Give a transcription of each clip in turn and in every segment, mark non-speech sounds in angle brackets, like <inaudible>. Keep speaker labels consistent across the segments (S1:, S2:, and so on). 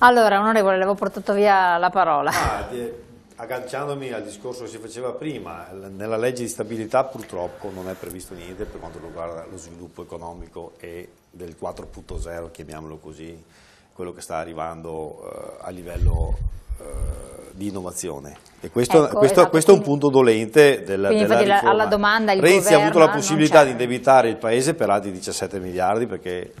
S1: Allora, onorevole, le avevo portato via la parola.
S2: Ah, agganciandomi al discorso che si faceva prima, nella legge di stabilità purtroppo non è previsto niente per quanto riguarda lo sviluppo economico e del 4.0, chiamiamolo così, quello che sta arrivando eh, a livello di innovazione. E questo,
S1: Ecco,
S2: questo-
S1: esatto,
S2: questo è un
S1: quindi-
S2: punto dolente della,
S1: quindi
S2: della riforma.
S1: alla domanda il
S2: Renzi ha avuto la possibilità di indebitare il paese per altri 17 miliardi perché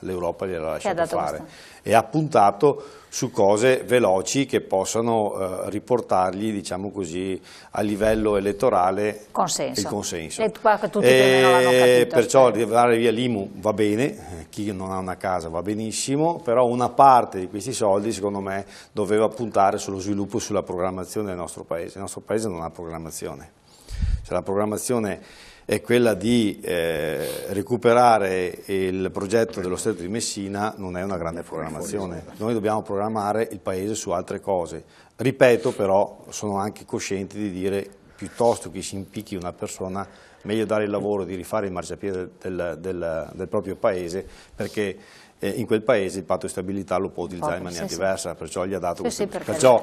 S2: l'Europa gliel'ha lasciato fare
S1: questo.
S2: e ha puntato su cose veloci che possano eh, riportargli, diciamo così, a livello elettorale
S1: Consenso.
S2: il consenso.
S1: E
S2: E
S1: capito.
S2: perciò arrivare via l'IMU va bene, eh, chi non ha una casa va benissimo, però una parte di questi soldi secondo me doveva puntare sullo sviluppo e sulla programmazione del nostro paese. Il nostro paese non ha programmazione. Se la programmazione è quella di eh, recuperare il progetto dello Stretto di Messina, non è una grande programmazione. Noi dobbiamo programmare il paese su altre cose. Ripeto però, sono anche cosciente di dire piuttosto che si impicchi una persona, meglio dare il lavoro di rifare il marciapiede del, del- del proprio paese, perché eh, in quel paese il patto di stabilità lo può utilizzare in maniera diversa, perciò gli ha dato questo. perciò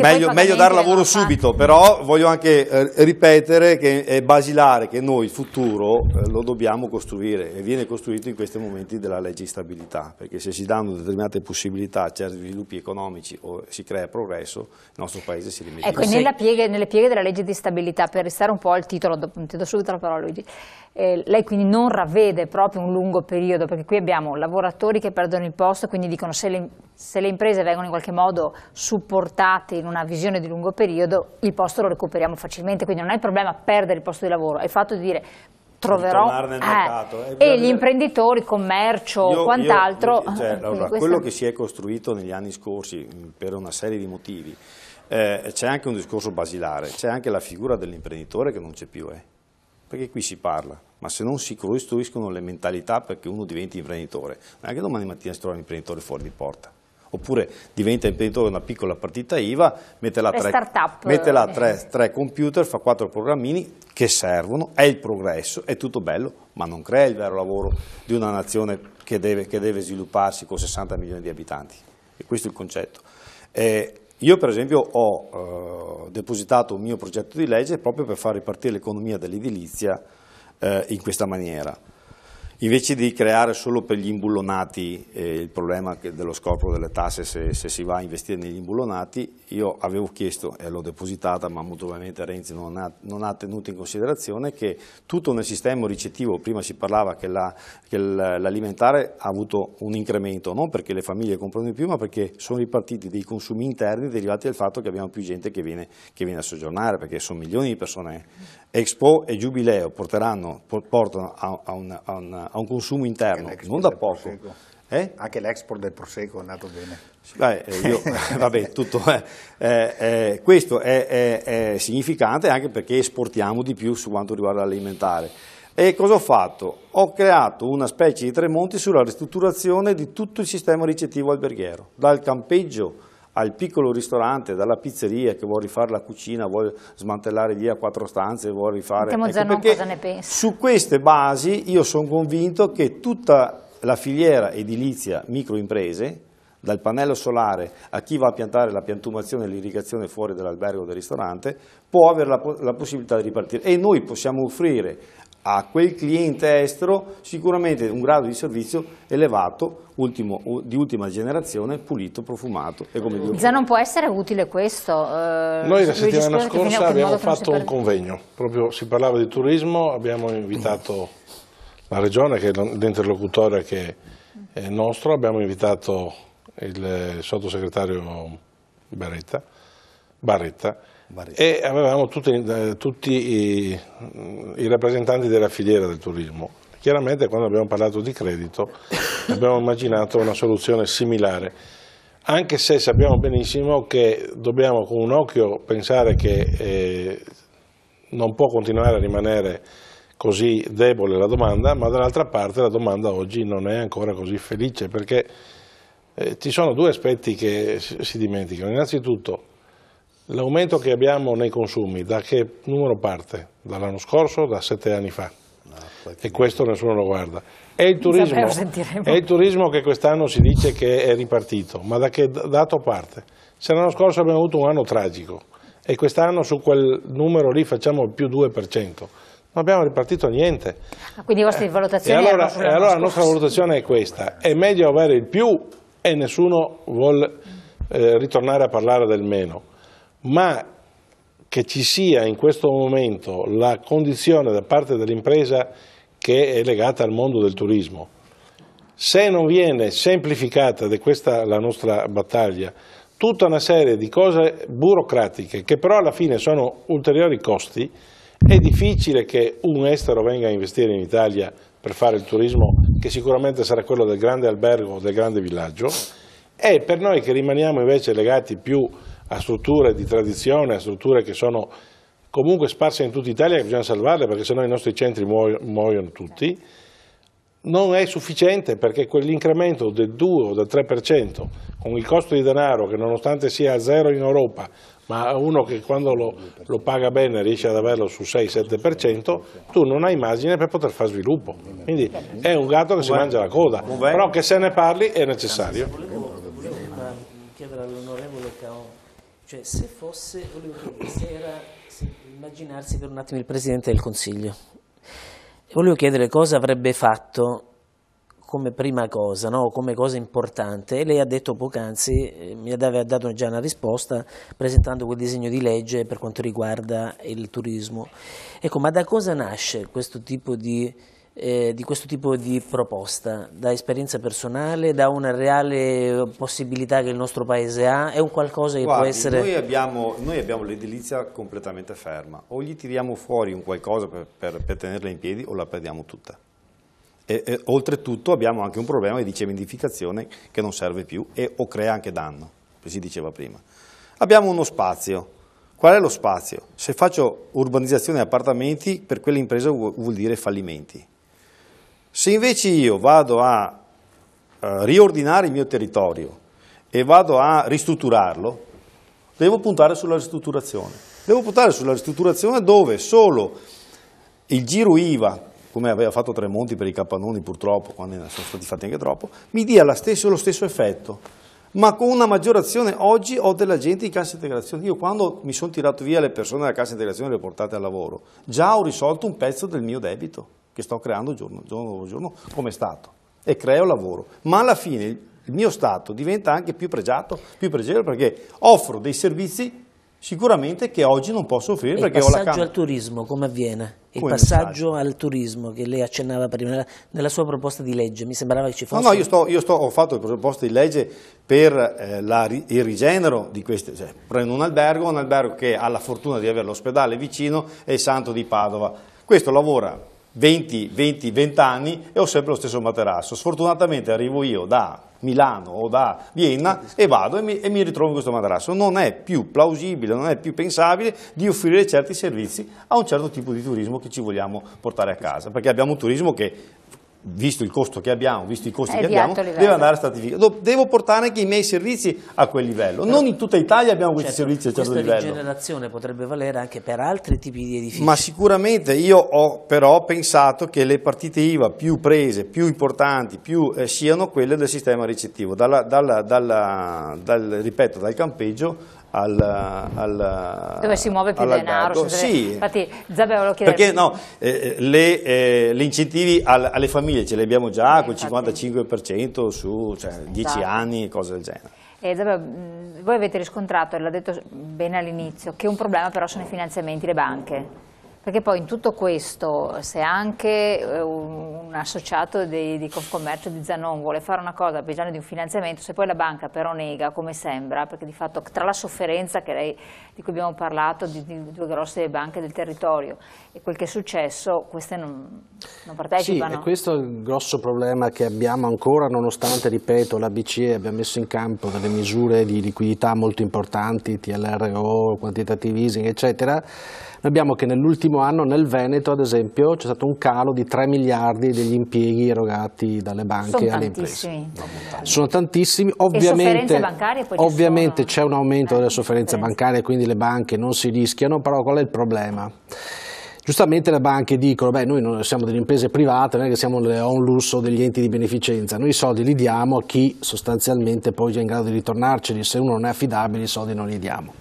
S2: meglio, meglio dare lavoro subito, però voglio anche eh, ripetere che è basilare che noi il futuro eh, lo dobbiamo costruire e viene costruito in questi momenti della legge di stabilità, perché se si danno determinate possibilità a certi sviluppi economici o si crea progresso, il nostro paese si rimette.
S1: Ecco, pieghe- nelle pieghe della legge di stabilità, per restare un po' al titolo, ti do subito la parola Luigi, eh, lei quindi non ravvede proprio un lungo periodo, perché qui abbiamo lavoratori che perdono il posto, quindi dicono se le, se le imprese vengono in qualche modo supportate in una visione di lungo periodo, il posto lo recuperiamo facilmente, quindi non è il problema perdere il posto di lavoro, è il fatto di dire troverò eh,
S2: mercato,
S1: e
S2: bisogna
S1: gli imprenditori, commercio,
S2: Io-
S1: quant'altro.
S2: cioè, <laughs> allora,
S1: questo-
S2: quello che si è costruito negli anni scorsi mh, per una serie di motivi, eh, c'è anche un discorso basilare, c'è anche la figura dell'imprenditore che non c'è più, eh. perché qui si parla, ma se non si costruiscono le mentalità perché uno diventi imprenditore, non è che domani mattina si trova un imprenditore fuori di porta. Oppure diventa imprenditore di una piccola partita IVA, mette là, tre, mette là tre, tre computer, fa quattro programmini che servono, è il progresso, è tutto bello, ma non crea il vero lavoro di una nazione che deve, che deve svilupparsi con 60 milioni di abitanti. E questo è il concetto. Eh, io per esempio ho eh, depositato un mio progetto di legge proprio per far ripartire l'economia dell'edilizia eh, in questa maniera. Invece di creare solo per gli imbullonati eh, il problema dello scorporo delle tasse se, se si va a investire negli imbullonati, io avevo chiesto e l'ho depositata, ma molto probabilmente Renzi non ha, non ha tenuto in considerazione che tutto nel sistema ricettivo, prima si parlava che, la- l'alimentare ha avuto un incremento, non perché le famiglie comprano di più, ma perché sono ripartiti dei consumi interni derivati dal fatto che abbiamo più gente che viene, che viene a soggiornare, perché sono milioni di persone. Expo e Giubileo porteranno, por- portano a, a un, a un- a un consumo interno, non da poco. Eh?
S3: Anche l'export del Prosecco è andato bene.
S2: Beh, eh, io, <laughs> vabbè, tutto, eh, eh, questo è, è- è significante anche perché esportiamo di più su quanto riguarda l'alimentare. E cosa ho fatto? Ho creato una specie di Tremonti sulla ristrutturazione di tutto il sistema ricettivo alberghiero, dal campeggio al piccolo ristorante, dalla pizzeria che vuole rifare la cucina, vuole smantellare via quattro stanze, vuole rifare...
S1: Sentiamo Zanon
S2: perché
S1: cosa ne pensa.
S2: Su queste basi io sono convinto che tutta la filiera edilizia microimprese, dal pannello solare a chi va a piantare la piantumazione e l'irrigazione fuori dall'albergo o del ristorante, può avere la, la possibilità di ripartire e noi possiamo offrire a quel cliente estero sicuramente un grado di servizio elevato, ultimo- di ultima generazione, pulito, profumato e come
S1: Già non può essere utile questo? eh,
S4: Noi la settimana scorsa abbiamo fatto un convegno, proprio si parlava di turismo, abbiamo invitato la regione che è l'interlocutore che è nostro, abbiamo invitato il sottosegretario Barretta, Barretta. E avevamo tutti, eh, tutti i, i rappresentanti della filiera del turismo. Chiaramente quando abbiamo parlato di credito <laughs> abbiamo immaginato una soluzione similare, anche se sappiamo benissimo che dobbiamo con un occhio pensare che eh, non può continuare a rimanere così debole la domanda, ma dall'altra parte la domanda oggi non è ancora così felice perché eh, ci sono due aspetti che si, si dimenticano. Innanzitutto l'aumento che abbiamo nei consumi, da che numero parte? Dall'anno scorso o da sette anni fa? e questo nessuno lo guarda. È il turismo, è il turismo che quest'anno si dice che è ripartito, ma da che dato parte? Se l'anno scorso abbiamo avuto un anno tragico e quest'anno su quel numero lì facciamo il più 2%, non abbiamo ripartito niente.
S1: Ah, quindi le vostre valutazioni
S4: e allora, e allora la nostra valutazione è questa, è meglio avere il più e nessuno vuole eh, ritornare a parlare del meno, ma che ci sia in questo momento la condizione da parte dell'impresa che è legata al mondo del turismo. Se non viene semplificata, ed è questa la nostra battaglia, tutta una serie di cose burocratiche che però alla fine sono ulteriori costi, è difficile che un estero venga a investire in Italia per fare il turismo che sicuramente sarà quello del grande albergo o del grande villaggio e per noi che rimaniamo invece legati più a strutture di tradizione, a strutture che sono comunque sparse in tutta Italia che bisogna salvarle perché sennò i nostri centri muoiono tutti, non è sufficiente perché quell'incremento del 2 o del 3% con il costo di denaro che nonostante sia a zero in Europa ma uno che quando lo, lo paga bene riesce ad averlo su 6-7%, tu non hai margine per poter fare sviluppo. Quindi è un gatto che si mangia la coda, però che se ne parli è necessario.
S5: Volevo, volevo chiedere all'onorevole Cao cioè, se fosse, chiedere, se era, se, immaginarsi per un attimo il Presidente del Consiglio. Volevo chiedere cosa avrebbe fatto come prima cosa, no? come cosa importante. E lei ha detto poc'anzi, eh, mi aveva dato già una risposta presentando quel disegno di legge per quanto riguarda il turismo. Ecco, ma da cosa nasce questo tipo di eh, di questo tipo di proposta, da esperienza personale, da una reale possibilità che il nostro Paese ha, è un qualcosa che
S2: Guardi,
S5: può essere...
S2: Noi abbiamo, abbiamo l'edilizia completamente ferma, o gli tiriamo fuori un qualcosa per, per, per tenerla in piedi o la perdiamo tutta. E, e, oltretutto abbiamo anche un problema di cementificazione che non serve più e, o crea anche danno, come si diceva prima. Abbiamo uno spazio, Qual è lo spazio? Se faccio urbanizzazione e appartamenti, per quell'impresa vuol dire fallimenti. Se invece io vado a eh, riordinare il mio territorio e vado a ristrutturarlo, devo puntare sulla ristrutturazione. Devo puntare sulla ristrutturazione dove solo il giro IVA, come aveva fatto Tremonti per i capannoni purtroppo, quando ne sono stati fatti anche troppo, mi dia stesso, lo stesso effetto. Ma con una maggiorazione oggi ho della gente in cassa integrazione. Io quando mi sono tirato via le persone della cassa integrazione e le ho portate al lavoro, già ho risolto un pezzo del mio debito che sto creando giorno, giorno dopo giorno come Stato e creo lavoro. Ma alla fine il mio Stato diventa anche più pregiato, più pregevole perché offro dei servizi sicuramente che oggi non posso offrire perché ho la
S5: Il passaggio al turismo come avviene? Il come passaggio messaggio? al turismo che lei accennava prima nella sua proposta di legge, mi sembrava che ci fosse...
S2: No, no, io, sto, io sto, ho fatto la proposta di legge per eh, la, il rigenero di queste... Cioè, prendo un albergo, un albergo che ha la fortuna di avere l'ospedale vicino è il Santo di Padova. Questo lavora 20, 20, 20 anni e ho sempre lo stesso materasso. Sfortunatamente arrivo io da Milano o da Vienna e vado e mi, e mi, ritrovo in questo materasso. Non è più plausibile, non è più pensabile di offrire certi servizi a un certo tipo di turismo che ci vogliamo portare a casa, perché abbiamo un turismo che visto il costo che abbiamo, visto i costi che abbiamo, deve andare stratificato. Devo portare anche i miei servizi a quel livello. Però, non in tutta Italia abbiamo questi certo, servizi a certo livello.
S5: Questa rigenerazione potrebbe valere anche per altri tipi di edifici.
S2: Ma sicuramente io ho però pensato che le partite IVA più prese, più importanti, più, eh, siano quelle del sistema ricettivo. Dalla, dalla, dalla, dal, ripeto, dal campeggio al, al,
S1: dove si muove più denaro
S2: sì.
S1: infatti Zabè volevo chiedere
S2: perché no, eh, le, eh, gli incentivi al, alle famiglie ce li abbiamo già eh, col 55% su cioè, 10 esatto. anni cose del genere.
S1: Eh, Zabè, voi avete riscontrato, e l'ha detto bene all'inizio, che un problema però sono i finanziamenti, le banche perché poi in tutto questo, se anche eh, un associato di, di Confcommercio di Zanon vuole fare una cosa ha bisogno di un finanziamento, se poi la banca però nega, come sembra, perché di fatto tra la sofferenza lei, di cui abbiamo parlato, di, di, due grosse banche del territorio e quel che è successo, queste non, non partecipano.
S6: Sì, e questo è il grosso problema che abbiamo ancora, nonostante, ripeto, la BCE abbia messo in campo delle misure di liquidità molto importanti, TLRO, quantitative easing, eccetera, abbiamo che nell'ultimo anno nel Veneto, ad esempio, c'è stato un calo di 3 miliardi degli impieghi erogati dalle banche alle imprese. Sono tantissimi. Ovviamente, ovviamente c'è un aumento delle sofferenze bancarie, quindi le banche non si rischiano, però qual è il problema? Giustamente le banche dicono, beh noi non siamo delle imprese private, non è che siamo le onlus o degli enti di beneficenza, noi i soldi li diamo a chi sostanzialmente poi è in grado di ritornarceli, se uno non è affidabile i soldi non li diamo.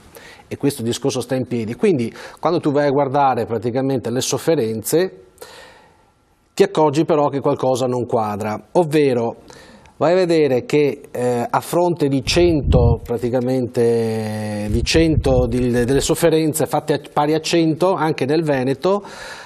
S6: E questo discorso sta in piedi. Quindi quando tu vai a guardare praticamente le sofferenze, ti accorgi però che qualcosa non quadra, ovvero vai a vedere che eh, a fronte di 100, praticamente, di 100 di, delle sofferenze fatte a, pari a 100 anche nel Veneto,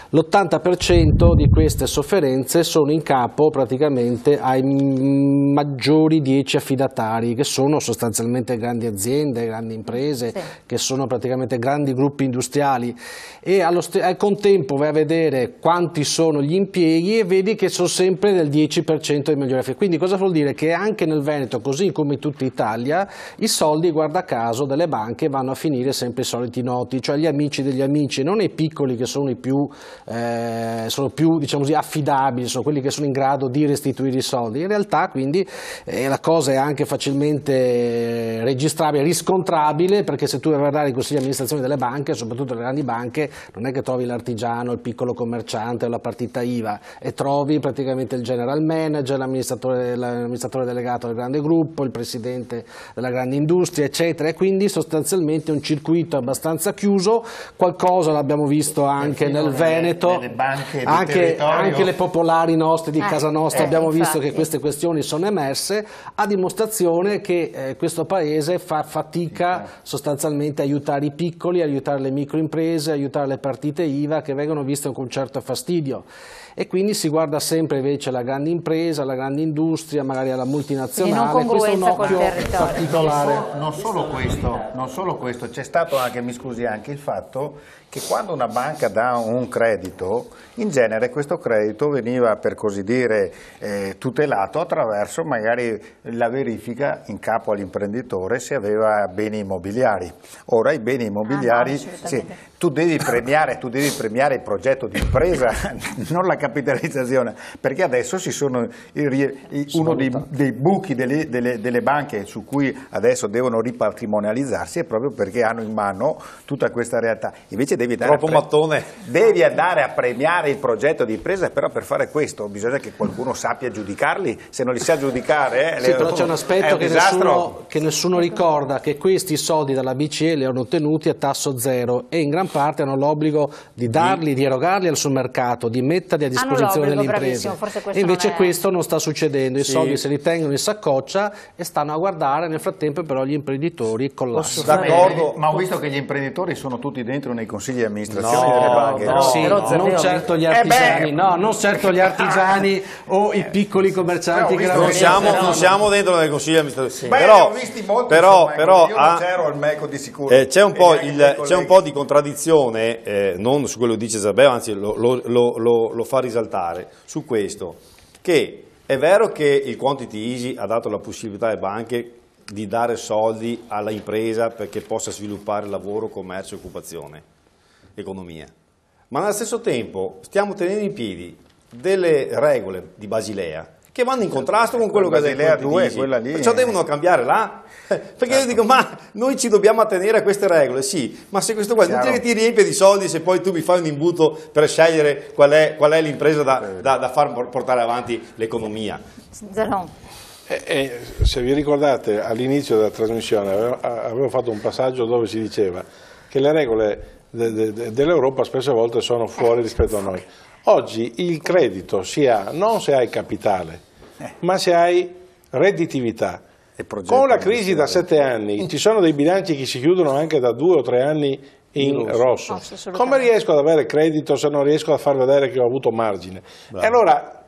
S6: l'80% di queste sofferenze sono in capo praticamente ai maggiori 10 affidatari che sono sostanzialmente grandi aziende, grandi imprese, sì. che sono praticamente grandi gruppi industriali e al contempo vai a vedere quanti sono gli impieghi e vedi che sono sempre del 10% dei migliori affidatari. Quindi cosa vuol dire? Che anche nel Veneto, così come in tutta Italia, i soldi, guarda caso, delle banche vanno a finire sempre i soliti noti, cioè gli amici degli amici, non i piccoli che sono i più eh, sono più diciamo così, affidabili, sono quelli che sono in grado di restituire i soldi. In realtà quindi eh, la cosa è anche facilmente registrabile, riscontrabile, perché se tu vai a guardare i consigli di amministrazione delle banche, soprattutto le grandi banche, non è che trovi l'artigiano, il piccolo commerciante o la partita IVA, e trovi praticamente il general manager, l'amministratore, l'amministratore delegato del grande gruppo, il presidente della grande industria, eccetera, e quindi sostanzialmente un circuito abbastanza chiuso, qualcosa l'abbiamo visto anche nel Veneto, Veneto, anche, anche, le popolari nostre di eh, casa nostra, eh, abbiamo infatti. visto che queste questioni sono emerse, a dimostrazione che eh, questo Paese fa fatica sostanzialmente a aiutare i piccoli, aiutare le microimprese, aiutare le partite IVA che vengono viste con un certo fastidio e quindi si guarda sempre invece alla grande impresa, alla grande industria, magari alla multinazionale, questo è un occhio particolare.
S7: Non solo questo, non solo questo, c'è stato anche, mi scusi, anche il fatto che quando una banca dà un credito, in genere questo credito veniva per così dire eh, tutelato attraverso magari la verifica in capo all'imprenditore se aveva beni immobiliari. Ora i beni immobiliari, ah, no, sì, tu, devi premiare, tu devi premiare il progetto di impresa, <laughs> non la capitalizzazione, perché adesso si sono, uno dei, dei buchi delle, delle, delle banche su cui adesso devono ripatrimonializzarsi è proprio perché hanno in mano tutta questa realtà. Invece devi andare,
S2: pre-
S7: devi andare, a premiare il progetto di impresa, però per fare questo bisogna che qualcuno sappia giudicarli, se non li sa giudicare...
S6: Eh, sì, però c'è un aspetto un che, nessuno, che, nessuno, ricorda, che questi soldi dalla BCE li hanno ottenuti a tasso zero e in gran parte hanno l'obbligo di darli, di erogarli al suo mercato, di metterli a disposizione delle imprese. E invece non è... questo non sta succedendo, i sì. soldi se li tengono in saccoccia e stanno a guardare, nel frattempo però gli imprenditori collassano.
S7: D'accordo, ma ho visto che gli imprenditori sono tutti dentro nei consigli di amministrazione no, delle banche.
S6: No, sì, però, non certo gli artigiani, eh no, non <laughs> certo gli artigiani o i piccoli commercianti che
S2: non siamo, non siamo dentro nei consigli di amministrazione. Beh, però, molti, però, insomma, però
S7: ah, al MECO di sicuro.
S2: Eh, c'è, un c'è, un po di contraddizione, eh, non su quello che dice Isabella, anzi lo, lo, lo, lo fa risaltare, su questo, che è vero che il Quantity Easy ha dato la possibilità alle banche di dare soldi alla impresa perché possa sviluppare lavoro, commercio occupazione economia. Ma allo stesso tempo stiamo tenendo in piedi delle regole di Basilea che vanno in contrasto con quello che ha detto
S7: Basilea 2, quella lì.
S2: Perciò devono cambiare là. <laughs> Perché certo. io dico, ma noi ci dobbiamo attenere a queste regole, sì, ma se questo qua non che ti riempie di soldi se poi tu mi fai un imbuto per scegliere qual è, qual è l'impresa da, da, da, far portare avanti l'economia.
S4: E, e, se vi ricordate all'inizio della trasmissione avevo, avevo fatto un passaggio dove si diceva che le regole de, de, dell'Europa spesse volte sono fuori rispetto a noi. Oggi il credito si ha non se hai capitale, ma se hai redditività. Con la crisi da sette anni ci sono dei bilanci che si chiudono anche da due o tre anni in rosso. rosso. Come riesco ad avere credito se non riesco a far vedere che ho avuto margine? Bravo. E allora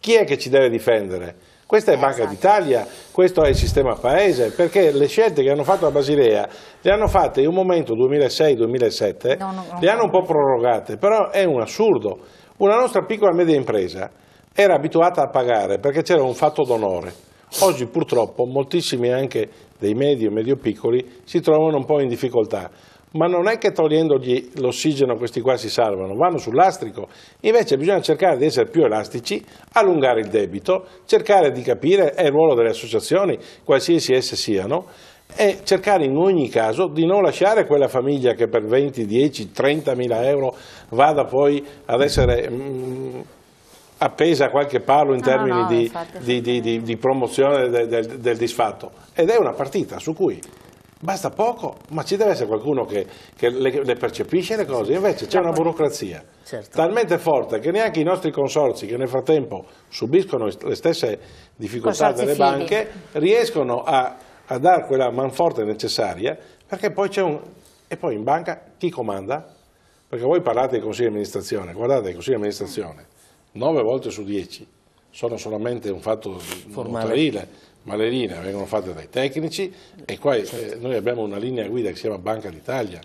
S4: chi è che ci deve difendere? Questa è Banca d'Italia, questo è il sistema paese, perché le scelte che hanno fatto a Basilea le hanno fatte in un momento 2006-2007, no, no, no, le hanno un po' prorogate, però è un assurdo. Una nostra piccola e media impresa era abituata a pagare perché c'era un fatto d'onore. Oggi purtroppo moltissimi anche dei medi e medio piccoli si trovano un po' in difficoltà ma non è che togliendogli l'ossigeno questi qua si salvano, vanno sul lastrico. Invece bisogna cercare di essere più elastici, allungare il debito, cercare di capire, è il ruolo delle associazioni, qualsiasi esse siano, e cercare in ogni caso di non lasciare quella famiglia che per 20, 10, 30 mila euro vada poi ad essere mh, appesa a qualche palo in
S1: No,
S4: termini
S1: no,
S4: di, di- di- di- promozione del, del- del disfatto ed è una partita su cui basta poco ma ci deve essere qualcuno che, che le, le percepisce le cose invece c'è una burocrazia
S5: Certo.
S4: talmente forte che neanche i nostri consorzi che nel frattempo subiscono le stesse difficoltà
S1: Consorzi
S4: delle
S1: fighi.
S4: banche riescono a, a dare quella manforte necessaria perché poi c'è un... e poi in banca chi comanda? Perché voi parlate dei consigli di amministrazione, guardate i consigli di amministrazione, 9 volte su 10 sono solamente un fatto
S5: Formale.
S4: notarile, ma le linee vengono fatte dai tecnici e qua eh, noi abbiamo una linea guida che si chiama Banca d'Italia,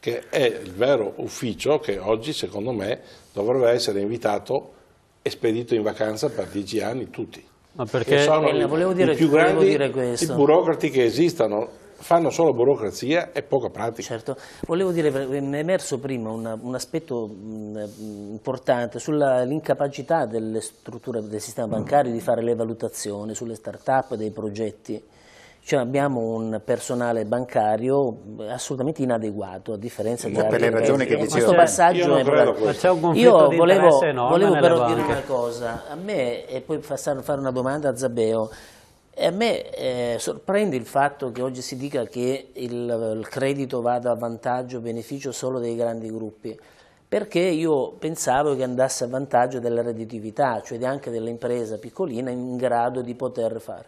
S4: che è il vero ufficio che oggi secondo me dovrebbe essere invitato e spedito in vacanza per 10 anni tutti.
S8: Ma perché
S4: sono
S5: Eh,
S4: i-
S5: volevo dire-
S4: i più
S5: volevo
S4: grandi
S5: dire questo.
S4: i burocrati che esistono, fanno solo burocrazia e poca pratica.
S5: Certo, volevo dire, è emerso prima una- un aspetto mh, importante sull'incapacità delle strutture del sistema bancario di fare le valutazioni sulle start-up dei progetti. Cioè abbiamo un personale bancario assolutamente inadeguato, a differenza di
S3: Per
S5: altri
S3: le ragioni che dicevo.
S5: Questo passaggio
S4: Io non
S5: è
S4: credo
S5: importante.
S8: Ma c'è un conflitto
S5: Io
S8: di
S5: volevo,
S8: interesse enorme
S5: volevo però dire una cosa, a me, e poi passare- fare una domanda a Zabeo, e a me eh, sorprende il fatto che oggi si dica che il, il credito vada a vantaggio, beneficio solo dei grandi gruppi, perché io pensavo che andasse a vantaggio della redditività, cioè anche dell'impresa piccolina in grado di poter fare.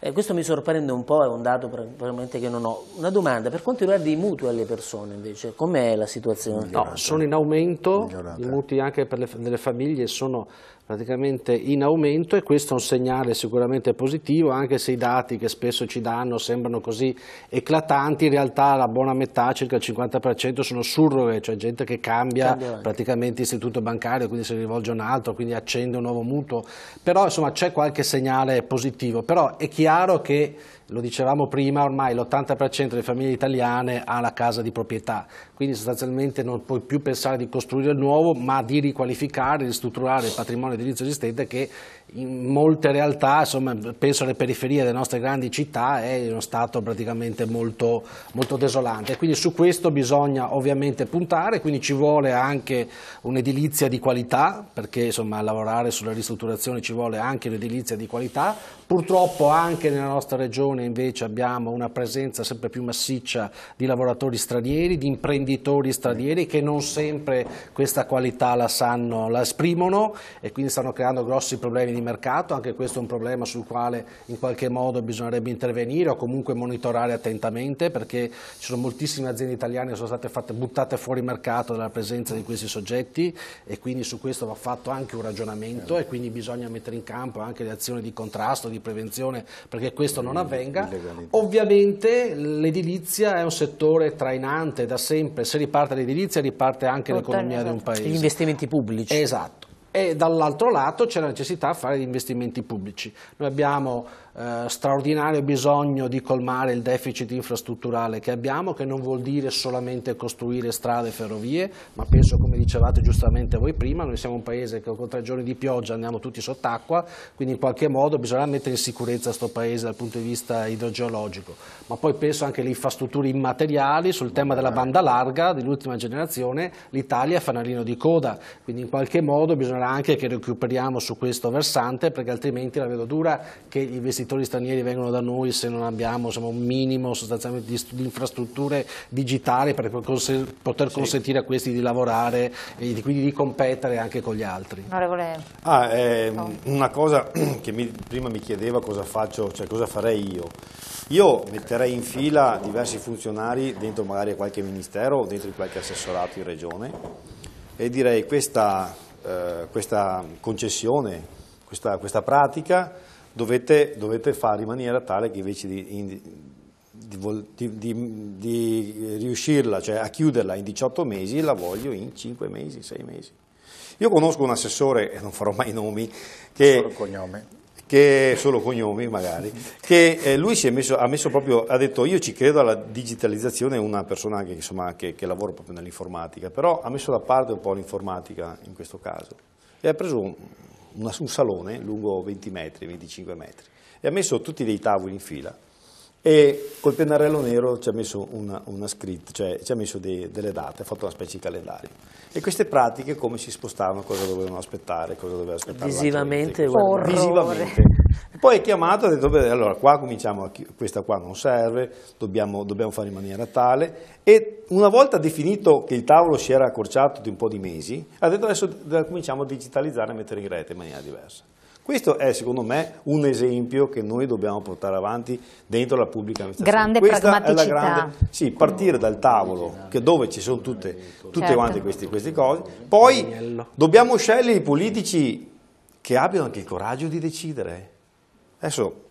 S5: Eh, questo mi sorprende un po', è un dato probabilmente che non ho. Una domanda, per quanto riguarda i mutui alle persone invece, com'è la situazione?
S6: No, sono in aumento,
S3: Migliorata.
S6: i mutui anche per le, delle famiglie sono praticamente in aumento e questo è un segnale sicuramente positivo, anche se i dati che spesso ci danno sembrano così eclatanti, in realtà la buona metà, circa il 50% sono surroghe, cioè gente che cambia
S5: Cambia
S6: praticamente istituto bancario, quindi si rivolge a un altro, quindi accende un nuovo mutuo, però insomma c'è qualche segnale positivo, però è chiaro che lo dicevamo prima, ormai l'80% delle famiglie italiane ha la casa di proprietà, quindi sostanzialmente non puoi più pensare di costruire il nuovo, ma di riqualificare, ristrutturare il patrimonio edilizio esistente che in molte realtà, insomma, penso alle periferie delle nostre grandi città, è in uno stato praticamente molto, molto desolante. Quindi su questo bisogna ovviamente puntare, quindi ci vuole anche un'edilizia di qualità, perché insomma, lavorare sulla ristrutturazione ci vuole anche un'edilizia di qualità. Purtroppo anche nella nostra regione invece abbiamo una presenza sempre più massiccia di lavoratori stranieri, di imprenditori stranieri che non sempre questa qualità la sanno, la esprimono e quindi stanno creando grossi problemi di mercato, anche questo è un problema sul quale in qualche modo bisognerebbe intervenire o comunque monitorare attentamente perché ci sono moltissime aziende italiane che sono state fatte, buttate fuori mercato dalla presenza di questi soggetti e quindi su questo va fatto anche un ragionamento e quindi bisogna mettere in campo anche le azioni di contrasto, di prevenzione perché questo non avvenga. Ovviamente l'edilizia è un settore trainante da sempre, se riparte l'edilizia riparte anche l'economia di un
S1: esatto.
S6: paese.
S5: Gli investimenti pubblici.
S6: Esatto. E dall'altro lato c'è la necessità di fare gli investimenti pubblici. Noi abbiamo eh, straordinario bisogno di colmare il deficit infrastrutturale che abbiamo, che non vuol dire solamente costruire strade e ferrovie, ma penso, come dicevate giustamente voi prima, noi siamo un paese che con tre giorni di pioggia andiamo tutti sott'acqua, quindi in qualche modo bisogna mettere in sicurezza questo paese dal punto di vista idrogeologico. Ma poi penso anche alle infrastrutture immateriali, sul tema della banda larga dell'ultima generazione, l'Italia è fanalino di coda, quindi in qualche modo bisognerà anche che recuperiamo su questo versante, perché altrimenti la vedo dura che gli investitori stranieri vengono da noi se non abbiamo insomma, un minimo sostanzialmente di, di infrastrutture digitali per poter consentire a questi di lavorare e di- quindi di competere anche con gli altri.
S1: Onorevole,
S2: Ah, ehm, una cosa <clears throat> che mi- prima mi chiedeva cosa faccio, cioè cosa farei io. Io metterei in fila diversi funzionari dentro magari qualche ministero o dentro qualche assessorato in regione e direi questa, eh, questa concessione, questa, questa pratica dovete, dovete fare in maniera tale che invece di, in- di di- di- riuscirla, cioè a chiuderla in 18 mesi, la voglio in 5 mesi, 6 mesi. Io conosco un assessore, e non farò mai nomi, che
S3: Solo cognome.
S2: che solo cognomi magari, che eh, lui si è messo, ha messo proprio, ha detto io ci credo alla digitalizzazione, una persona che, insomma, che, che lavora proprio nell'informatica, però ha messo da parte un po' l'informatica in questo caso e ha preso un, una- un salone lungo 20 metri, 25 metri e ha messo tutti dei tavoli in fila e col pennarello nero ci ha messo una, una scritta, cioè ci ha messo dei, delle date, ha fatto una specie di calendario. E queste pratiche come si spostavano, cosa dovevano aspettare, cosa doveva aspettare.
S5: Visivamente.
S2: Visivamente. Poi è chiamato e ha detto, beh, allora qua cominciamo, questa qua non serve, dobbiamo, dobbiamo fare in maniera tale. E una volta definito che il tavolo si era accorciato di un po' di mesi, ha detto adesso cominciamo a digitalizzare e mettere in rete in maniera diversa. Questo è secondo me un esempio che noi dobbiamo portare avanti dentro la pubblica amministrazione.
S1: Grande
S2: Questa
S1: pragmaticità.
S2: grande, sì, partire dal tavolo che dove ci sono tutte, tutte
S1: Certo.
S2: quante queste, queste cose, poi dobbiamo scegliere i politici che abbiano anche il coraggio di decidere. Adesso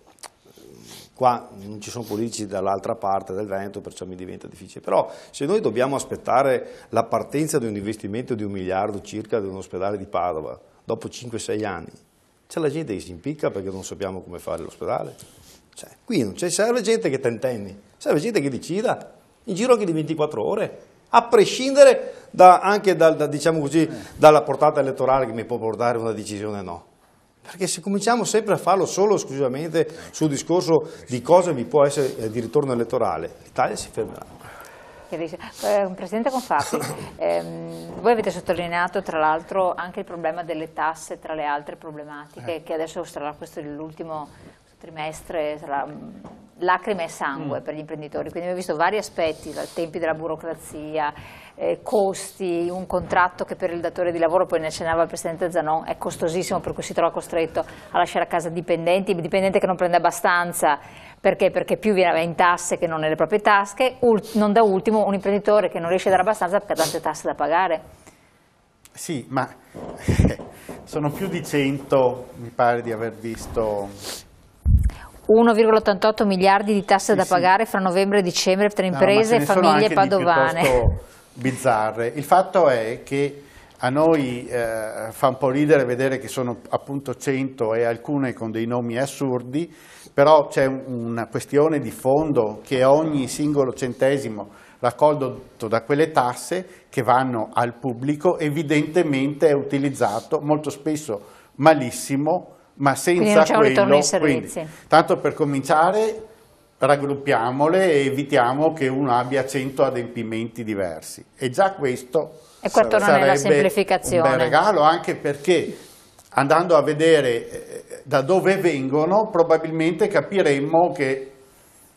S2: qua non ci sono politici dall'altra parte del Veneto, perciò mi diventa difficile, però se noi dobbiamo aspettare la partenza di un investimento di un miliardo circa di un ospedale di Padova dopo 5-6 anni, c'è la gente che si impicca perché non sappiamo come fare l'ospedale. Cioè, qui non c'è, serve gente che tentenni, serve gente che decida, in giro anche di 24 ore, a prescindere da- anche dal- da, diciamo così, dalla portata elettorale che mi può portare una decisione no. Perché se cominciamo sempre a farlo solo esclusivamente sul discorso di cosa vi può essere eh, di ritorno elettorale, l'Italia si fermerà.
S1: Eh, Presidente Confarti, <coughs> ehm, voi avete sottolineato tra l'altro anche il problema delle tasse tra le altre problematiche che adesso sarà questo l'ultimo trimestre, sarà mm, lacrime e sangue per gli imprenditori, quindi abbiamo visto vari aspetti, dai tempi della burocrazia, eh, costi, un contratto che per il datore di lavoro, poi ne accennava il Presidente Zanon, è costosissimo per cui si trova costretto a lasciare a casa dipendenti, dipendente che non prende abbastanza perché? Perché più viene in tasse che non nelle proprie tasche, Ul- non da ultimo un imprenditore che non riesce a dare abbastanza perché ha tante tasse da pagare.
S3: Sì, ma <laughs> sono più di 100, mi pare di aver visto.
S1: 1,88 miliardi di tasse
S3: Sì,
S1: da
S3: sì.
S1: pagare fra novembre e dicembre tra
S3: No,
S1: imprese
S3: ce
S1: e famiglie padovane.
S3: bizzarre. Il fatto è che a noi eh, fa un po' ridere vedere che sono appunto 100 e alcune con dei nomi assurdi, però c'è un- una questione di fondo che ogni singolo centesimo raccolto da quelle tasse che vanno al pubblico evidentemente è utilizzato molto spesso malissimo, ma
S1: Quindi
S3: senza
S1: un
S3: quello. quindi, tanto per cominciare raggruppiamole e evitiamo che uno abbia 100 adempimenti diversi. E già questo
S1: E qua
S3: sarebbe
S1: semplificazione.
S3: un bel regalo, anche perché andando a vedere eh, da dove vengono, probabilmente capiremmo che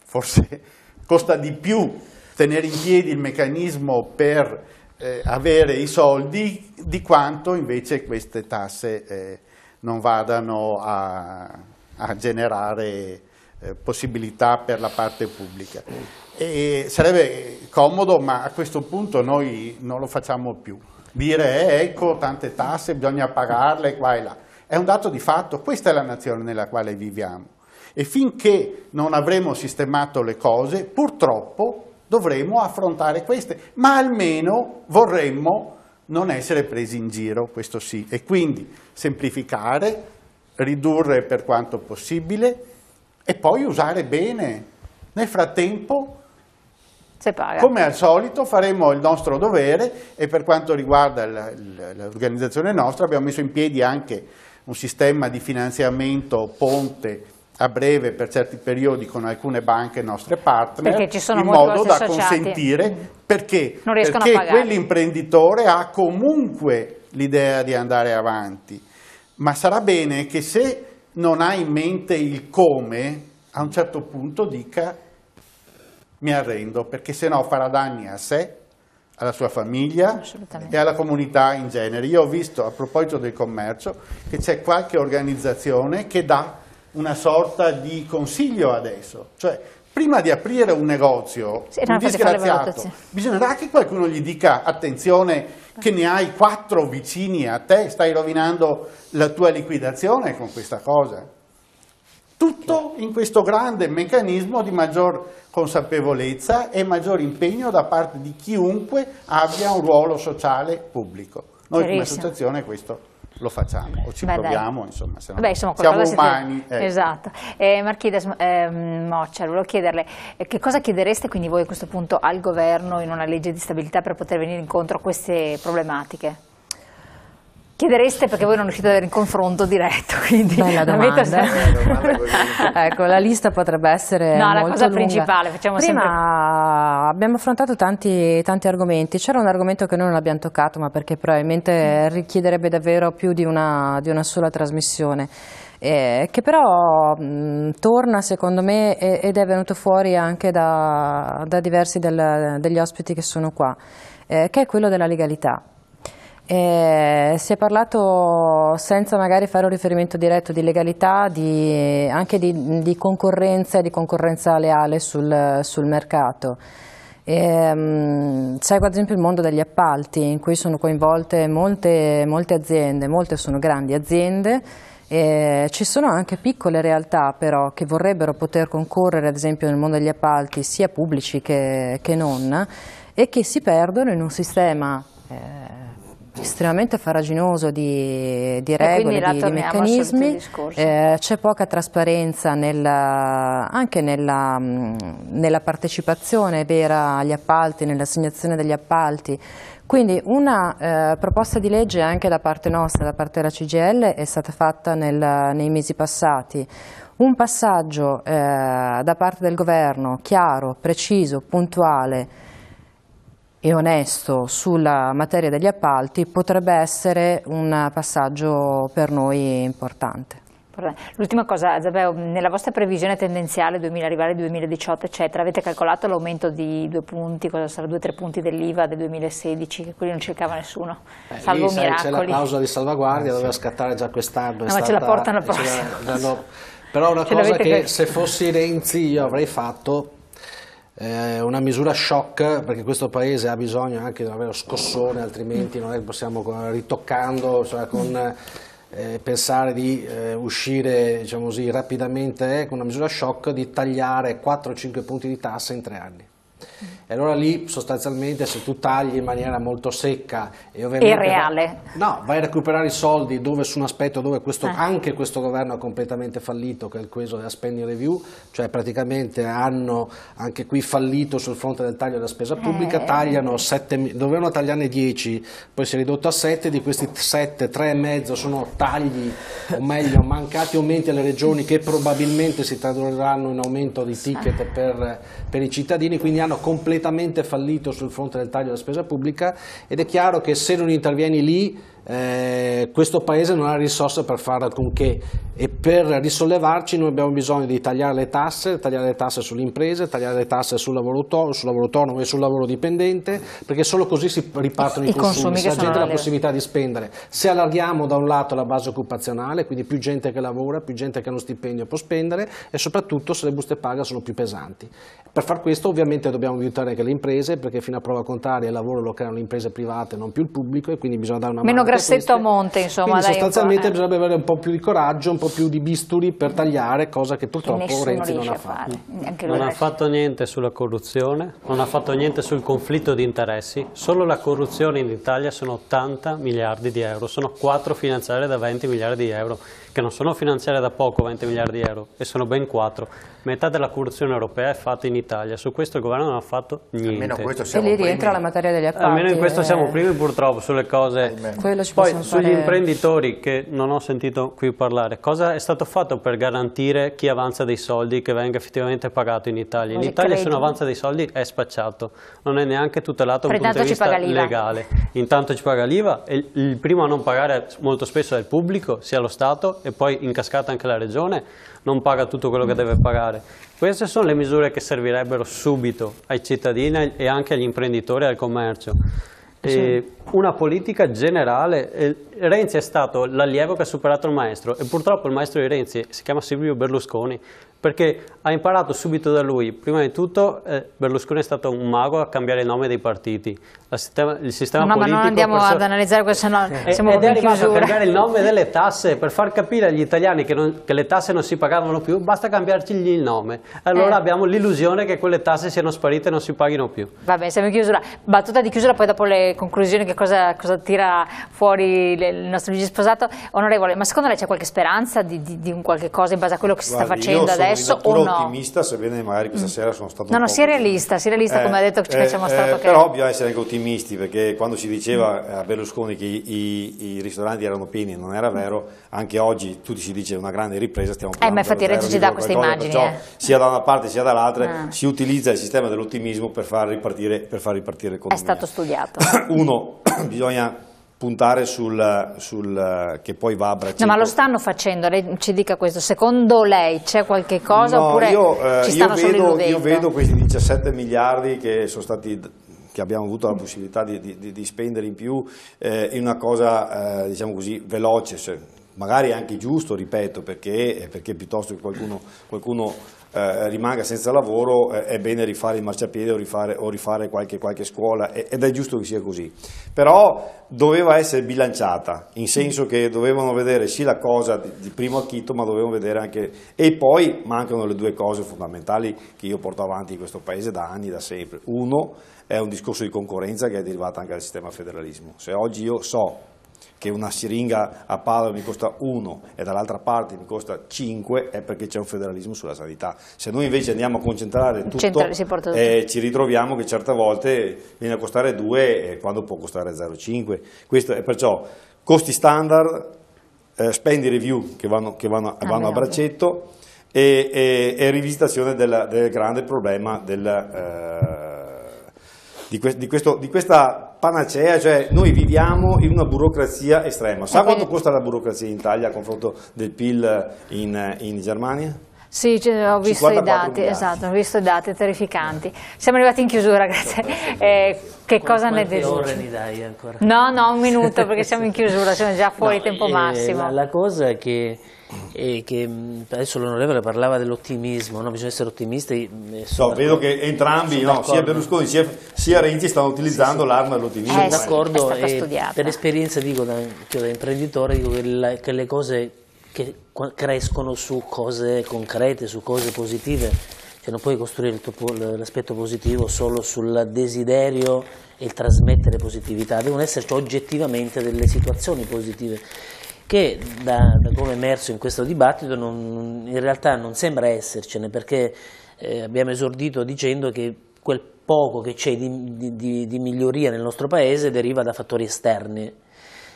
S3: forse <laughs> costa di più tenere in piedi il meccanismo per eh, avere i soldi di quanto invece queste tasse eh, non vadano a, a generare eh, possibilità per la parte pubblica. E sarebbe comodo, ma a questo punto noi non lo facciamo più. Dire eh, ecco tante tasse, bisogna pagarle qua e là. È un dato di fatto, questa è la nazione nella quale viviamo. E finché non avremo sistemato le cose, purtroppo dovremo affrontare queste, ma almeno vorremmo non essere presi in giro, questo sì, e quindi semplificare, ridurre per quanto possibile e poi usare bene. Nel frattempo come al solito faremo il nostro dovere e per quanto riguarda l'organizzazione nostra abbiamo messo in piedi anche un sistema di finanziamento ponte a breve per certi periodi con alcune banche nostre partner in modo da
S1: associati.
S3: consentire perché, perché quell'imprenditore ha comunque l'idea di andare avanti ma sarà bene che se non ha in mente il come a un certo punto dica mi arrendo perché se no farà danni a sé, alla sua famiglia e alla comunità in genere. Io ho visto a proposito del commercio che c'è qualche organizzazione che dà una sorta di consiglio adesso, cioè prima di aprire un negozio,
S1: Sì,
S3: un disgraziato, bisognerà che qualcuno gli dica attenzione che ne hai quattro vicini a te, stai rovinando la tua liquidazione con questa cosa. Tutto in questo grande meccanismo di maggior consapevolezza e maggior impegno da parte di chiunque abbia un ruolo sociale pubblico. Noi come associazione questo lo facciamo, o ci
S1: Beh, dai.
S3: proviamo, insomma, se no
S1: Vabbè, insomma,
S3: siamo
S1: qualcosa siete-
S3: umani. ecco.
S1: Esatto. Eh, Marchides ehm, Moccia, volevo chiederle eh, che cosa chiedereste quindi voi a questo punto al governo in una legge di stabilità per poter venire incontro a queste problematiche? Chiedereste perché voi non riuscite ad avere un confronto diretto, <laughs> quindi
S8: Bella
S1: la
S8: domanda.
S1: sempre-
S8: ecco, la lista potrebbe essere
S1: No, la cosa
S8: lunga.
S1: principale, facciamo
S8: Prima abbiamo affrontato tanti, tanti argomenti, c'era un argomento che noi non abbiamo toccato, ma perché probabilmente richiederebbe davvero più di una, di una sola trasmissione. eh, che però mh, torna secondo me ed è venuto fuori anche da, da diversi del- degli ospiti che sono qua, eh, che è quello della legalità. Eh, si è parlato senza magari fare un riferimento diretto di legalità, di- anche di, di concorrenza e di concorrenza leale sul, sul mercato. Ehm, C'è ad esempio il mondo degli appalti in cui sono coinvolte molte, molte aziende, molte sono grandi aziende, eh, ci sono anche piccole realtà però che vorrebbero poter concorrere ad esempio nel mondo degli appalti sia pubblici che, che non e che si perdono in un sistema eh, estremamente farraginoso di, di regole, di, di meccanismi, eh, c'è poca trasparenza nella- anche nella, mh, nella partecipazione vera agli appalti, nell'assegnazione degli appalti. Quindi una eh, proposta di legge anche da parte nostra, da parte della CGL, è stata fatta nel- nei mesi passati. Un passaggio eh, da parte del governo chiaro, preciso, puntuale e onesto sulla materia degli appalti potrebbe essere un passaggio per noi importante.
S1: L'ultima cosa, Zabeo, nella vostra previsione tendenziale 2000, arrivare al 2018, eccetera, avete calcolato l'aumento di due punti, cosa sarà, due o tre punti dell'IVA del 2016, che quelli non cercava nessuno,
S6: Eh,
S1: salvo
S6: lì, sai, C'è la
S1: miracoli.
S6: clausola di salvaguardia, doveva scattare già quest'anno.
S1: No, ma ce la portano
S6: ce la-
S1: prossima.
S6: l'hanno- <laughs> Però una
S1: Ce
S6: cosa che- se fossi Renzi io avrei fatto eh, una misura shock perché questo paese ha bisogno anche di un vero scossone altrimenti non è che possiamo ritoccando cioè con eh, pensare di eh, uscire diciamo così, rapidamente eh, con una misura shock di tagliare 4-5 punti di tassa in tre anni. E allora lì sostanzialmente se tu tagli in maniera molto secca e ovviamente...
S1: E reale.
S6: No, vai a recuperare i soldi dove su un aspetto dove questo-
S1: Eh.
S6: anche questo governo ha completamente fallito, che è il queso della spending review, cioè praticamente hanno anche qui fallito sul fronte del taglio della spesa pubblica,
S1: Eh.
S6: tagliano 7, mi- dovevano tagliarne 10, poi si è ridotto a 7, di questi 7, 3 e mezzo sono tagli, o meglio <laughs> mancati aumenti alle regioni che probabilmente si tradurranno in aumento di ticket per, per i cittadini, quindi hanno completamente fallito sul fronte del taglio della spesa pubblica ed è chiaro che se non intervieni lì eh, questo paese non ha risorse per fare alcunché e per risollevarci noi abbiamo bisogno di tagliare le tasse, tagliare le tasse sulle imprese, tagliare le tasse sul lavoro, sul lavoro autonomo e sul lavoro dipendente perché solo così si ripartono i,
S1: I consumi
S6: se
S1: che
S6: la gente ha la possibilità di spendere. Se allarghiamo da un lato la base occupazionale, quindi più gente che lavora, più gente che ha uno stipendio può spendere e soprattutto se le buste paga sono più pesanti. Per far questo ovviamente dobbiamo aiutare anche le imprese perché fino a prova contraria il lavoro lo creano le imprese private, non più il pubblico e quindi bisogna dare una mano
S1: grassetto
S6: queste.
S1: a monte, insomma,
S6: Quindi sostanzialmente
S1: eh.
S6: bisognerebbe avere un po' più di coraggio, un po' più di bisturi per tagliare, cosa che purtroppo Renzi non ha
S1: a
S6: fatto.
S9: Non ha fatto niente sulla corruzione, non ha fatto niente sul conflitto di interessi. Solo la corruzione in Italia sono 80 miliardi di euro, sono 4 finanziarie da 20 miliardi di euro, che non sono finanziarie da poco 20 miliardi di euro, e sono ben 4. Metà della corruzione europea è fatta in Italia, su questo il governo non ha fatto niente.
S8: E lì
S3: primi.
S8: rientra la materia degli appalti.
S9: Almeno in questo
S8: eh,
S9: siamo primi purtroppo sulle cose.
S8: Quello ci
S9: Poi sugli
S8: fare-
S9: imprenditori che non ho sentito qui parlare, cosa è stato fatto per garantire chi avanza dei soldi che venga effettivamente pagato in Italia? In Italia se uno avanza dei soldi è spacciato, non è neanche tutelato da un punto di vista legale. Intanto ci paga l'IVA e il- il primo a non pagare molto spesso è il pubblico, sia lo Stato e poi in cascata anche la Regione non paga tutto quello che deve pagare. Queste sono le misure che servirebbero subito ai cittadini e anche agli imprenditori e al commercio. E una politica generale. Renzi è stato l'allievo che ha superato il maestro e purtroppo il maestro di Renzi si chiama Silvio Berlusconi perché ha imparato subito da lui. Prima di tutto eh, Berlusconi è stato un mago a cambiare il nome dei partiti. La sistema- il sistema
S1: No, ma
S9: politico
S1: non andiamo
S9: perso-
S1: ad analizzare questo, no,
S9: e-
S1: siamo
S9: ed è arrivato a cambiare il nome delle <laughs> tasse per far capire agli italiani che, non- che le tasse non si pagavano più, basta cambiarci il nome. Allora
S1: Eh.
S9: abbiamo l'illusione che quelle tasse siano sparite e non si paghino più.
S1: Vabbè, siamo in chiusura. Battuta di chiusura, poi dopo le conclusioni che cosa, cosa tira fuori le- il nostro Luigi Sposato. Onorevole, ma secondo lei c'è qualche speranza di, di- di un qualche cosa in base a quello che si sta
S2: Guardi,
S1: facendo
S2: io sono
S1: adesso
S2: natura
S1: o no?
S2: ottimista, sebbene magari questa sera sono stato
S1: No, no, sia realista, sia realista come ha detto che ci facciamo stato che-
S2: Però bisogna essere anche ottimisti, perché quando si diceva a Berlusconi che i, i- i ristoranti erano pieni non era vero, anche oggi tutti si dice una grande ripresa, stiamo
S1: Eh, ma
S2: parlando
S1: infatti Renzi ci dà queste immagini,
S2: perciò
S1: eh.
S2: sia da una parte sia dall'altra
S1: Ah.
S2: si utilizza il sistema dell'ottimismo per far ripartire, per far ripartire
S1: È
S2: l'economia.
S1: stato studiato. <coughs>
S2: Uno, <coughs> bisogna puntare sul, sul- che poi va a braccetto.
S1: No, ma lo stanno facendo, lei ci dica questo. Secondo lei c'è qualche cosa
S2: No,
S1: oppure
S2: io, eh,
S1: ci
S2: io
S1: stanno solo
S2: vedo, io vedo questi 17 miliardi che sono stati che abbiamo avuto la possibilità di, di- di spendere in più eh, in una cosa eh, diciamo così veloce, se- magari anche giusto, ripeto, perché, perché piuttosto che qualcuno, qualcuno, eh, rimanga senza lavoro eh, è bene rifare il marciapiede o rifare, o rifare qualche, qualche scuola e- ed è giusto che sia così. Però doveva essere bilanciata, in senso che dovevano vedere sì la cosa di, di primo acchito, ma dovevano vedere anche... E poi mancano le due cose fondamentali che io porto avanti in questo Paese da anni, da sempre. Uno è un discorso di concorrenza che è derivato anche dal sistema federalismo. Se oggi io so che una siringa a Padova mi costa 1 e dall'altra parte mi costa 5 è perché c'è un federalismo sulla sanità. Se noi invece andiamo a concentrare tutto,
S1: Centra- si porta tutto.
S2: eh, ci ritroviamo che certe volte viene a costare 2 quando può costare 0,5. Questo è perciò costi standard, eh, spendi review che vanno, che vanno-
S1: Ah,
S2: vanno a braccetto e, e- e rivisitazione del, del grande problema del, eh, di, que- di questo- di questa panacea, cioè noi viviamo in una burocrazia estrema. Sa quanto costa la burocrazia in Italia a confronto del PIL in, in Germania?
S1: Sì, ho visto i
S2: 54
S1: dati,
S2: miliardi.
S1: esatto, ho visto i dati terrificanti. Siamo arrivati in chiusura, <laughs> grazie. Eh, che cosa ne
S5: Quante ore
S1: deduce?
S5: mi dai ancora?
S1: No, no, un minuto perché siamo in chiusura, siamo già fuori
S5: No,
S1: tempo
S5: eh,
S1: massimo.
S5: La, la cosa è che, è che, mh, adesso l'onorevole parlava dell'ottimismo, no? bisogna essere ottimisti. eh,
S2: So,
S5: sono
S2: vedo che entrambi, no, sia. Berlusconi sia, sia Renzi stanno utilizzando l'arma dell'ottimismo.
S1: Eh,
S5: Sono
S1: sì,
S5: d'accordo
S1: è stata
S5: e
S1: studiata.
S5: per esperienza dico da, da imprenditore dico che, la- che le cose che crescono su cose concrete, su cose positive, cioè non puoi costruire il tuo po- l'aspetto positivo solo sul desiderio e il trasmettere positività, devono esserci oggettivamente delle situazioni positive che da, da come è emerso in questo dibattito non- in realtà non sembra essercene perché eh, abbiamo esordito dicendo che quel poco che c'è di, di- di- miglioria nel nostro paese deriva da fattori esterni.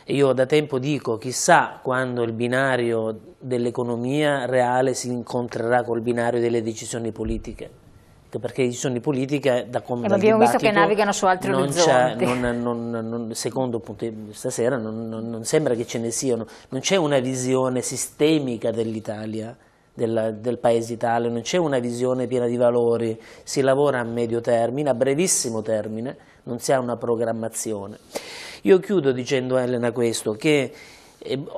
S5: Io da tempo dico, chissà quando il binario dell'economia reale si incontrerà col binario delle decisioni politiche. Perché le decisioni politiche, da come
S1: Eh, ma abbiamo visto che navigano su altri
S5: non
S1: orizzonti.
S5: non- non- non- secondo appunto stasera non, non- sembra che ce ne siano, non c'è una visione sistemica dell'Italia, del, del paese Italia, non c'è una visione piena di valori, si lavora a medio termine, a brevissimo termine, non si ha una programmazione. Io chiudo dicendo a Elena questo, che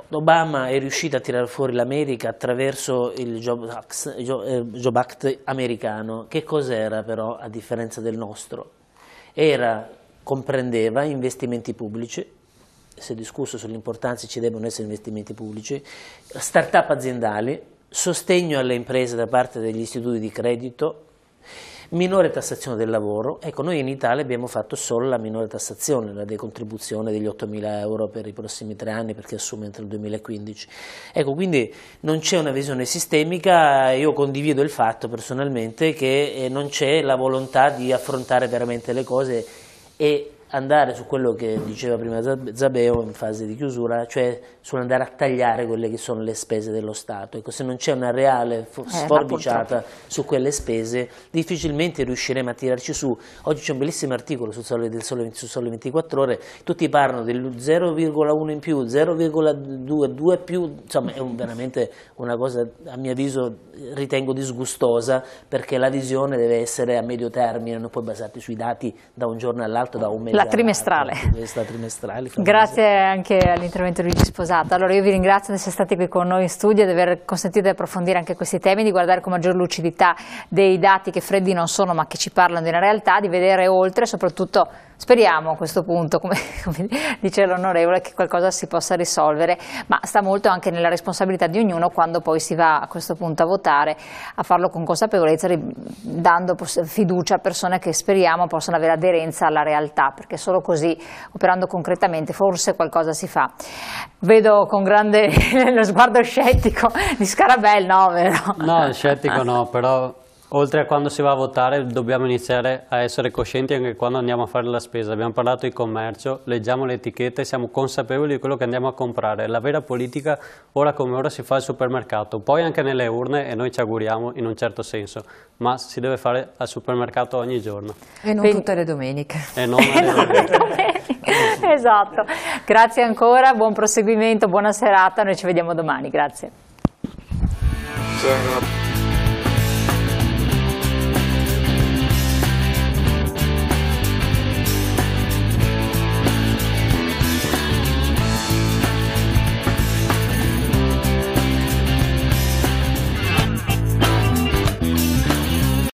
S5: Obama è riuscito a tirare fuori l'America attraverso il Job Act, eh, Job Act americano. Che cos'era però a differenza del nostro? Era, comprendeva investimenti pubblici, si è discusso sull'importanza ci debbano essere investimenti pubblici, start-up aziendali, sostegno alle imprese da parte degli istituti di credito, minore tassazione del lavoro. Ecco, noi in Italia abbiamo fatto solo la minore tassazione, la decontribuzione degli 8.000 euro per i prossimi tre anni perché assume entro il 2015. Ecco, quindi non c'è una visione sistemica, io condivido il fatto personalmente che eh, non c'è la volontà di affrontare veramente le cose e andare su quello che diceva prima Zab- Zabeo in fase di chiusura, cioè sull'andare a tagliare quelle che sono le spese dello Stato. Ecco, se non c'è una reale
S1: ma
S5: sforbiciata su quelle spese, difficilmente riusciremo a tirarci su. Oggi c'è un bellissimo articolo sul Sole, del Sole, su Sole 24 Ore, tutti parlano del 0,1 in più, 0,2, 2 più, insomma è un- veramente una cosa, a mio avviso, ritengo disgustosa, perché la visione deve essere a medio termine, non puoi basarti sui dati da un giorno all'altro, da un mese
S1: La trimestrale.
S5: Questa trimestrale.
S1: Grazie anche all'intervento di Luigi Sposato. Allora io vi ringrazio di essere stati qui con noi in studio, di aver consentito di approfondire anche questi temi, di guardare con maggior lucidità dei dati che freddi non sono ma che ci parlano di una realtà, di vedere oltre, soprattutto speriamo a questo punto, come, <laughs> come dice l'onorevole, che qualcosa si possa risolvere, ma sta molto anche nella responsabilità di ognuno quando poi si va a questo punto a votare, a farlo con consapevolezza, dando fiducia a persone che speriamo possano avere aderenza alla realtà, perché solo così, operando concretamente, forse qualcosa si fa. Vedo con grande <laughs> lo sguardo scettico di Scarabel, no, vero?
S9: No, scettico no, però Oltre a quando si va a votare dobbiamo iniziare a essere coscienti anche quando andiamo a fare la spesa. Abbiamo parlato di commercio, leggiamo le etichette, siamo consapevoli di quello che andiamo a comprare. La vera politica ora come ora si fa al supermercato, poi anche nelle urne e noi ci auguriamo in un certo senso, ma si deve fare al supermercato ogni giorno.
S8: E non Quindi... tutte le domeniche.
S9: E non <laughs> le domeniche.
S1: esatto. Grazie ancora, buon proseguimento, buona serata, noi ci vediamo domani. Grazie.